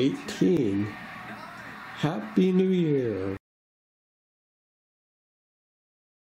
18. Happy New Year.